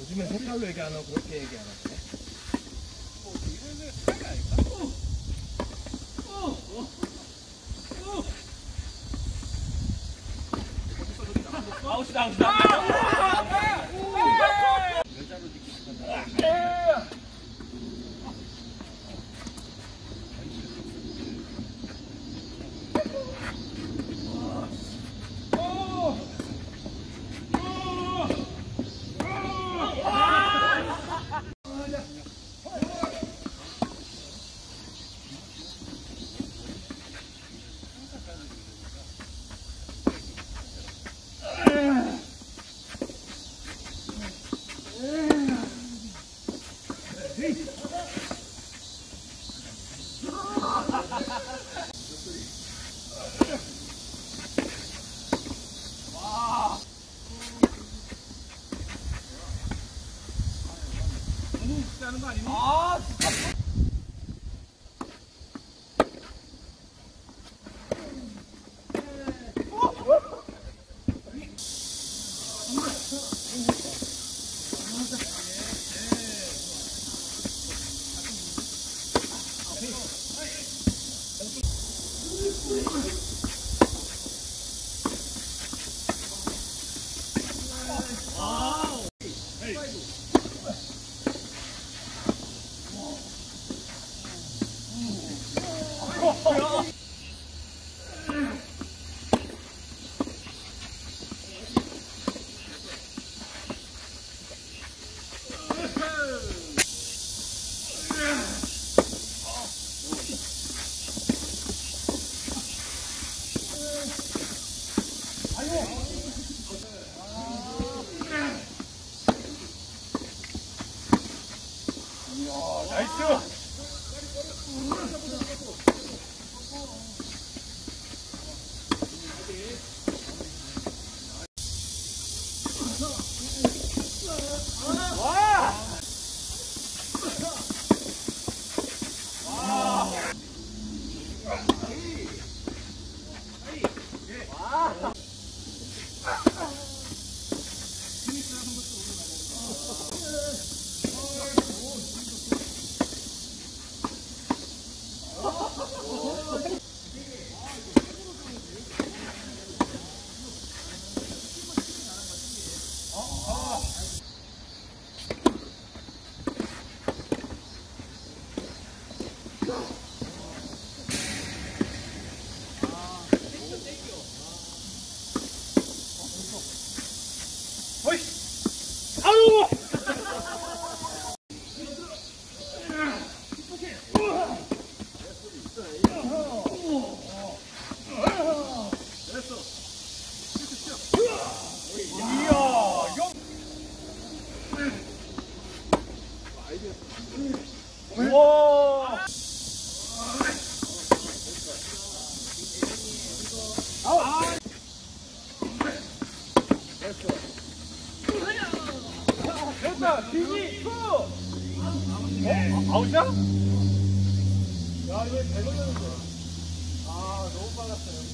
요즘엔 색깔로 얘기 안 하고 그렇게 얘기 안 하네. 아웃이다, 아웃이다. ああ 나이스! 우와. 됐다. 비기 투. 어? 아웃이야? 야 이거 잘 걸렸는데. 아 너무 빨랐어요.